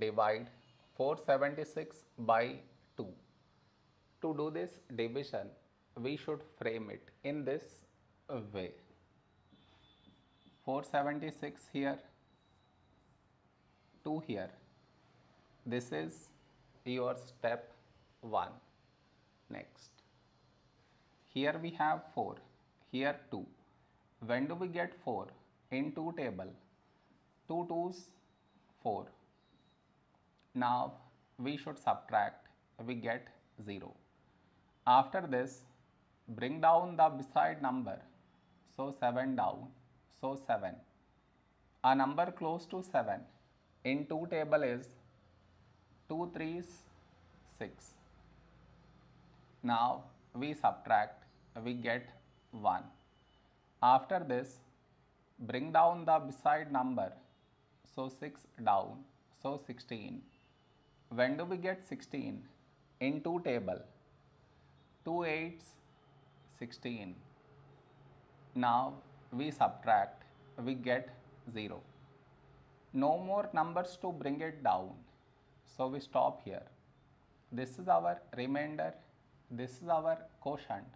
divide 476 by 2. To do this division, we should frame it in this way. 476 here, 2 here. This is your step 1. Next. Here we have 4, here 2. When do we get 4? In 2 table. 2 2's 4. Now we should subtract, we get 0. After this, bring down the beside number. So 7 down, so 7. A number close to 7 in 2 table is 2 3's 6. Now we subtract, we get 1. After this, bring down the beside number. So 6 down, so 16. When do we get 16? In 2 table. 2 8's 16. Now we subtract, we get 0. No more numbers to bring it down. So we stop here. This is our remainder, this is our quotient.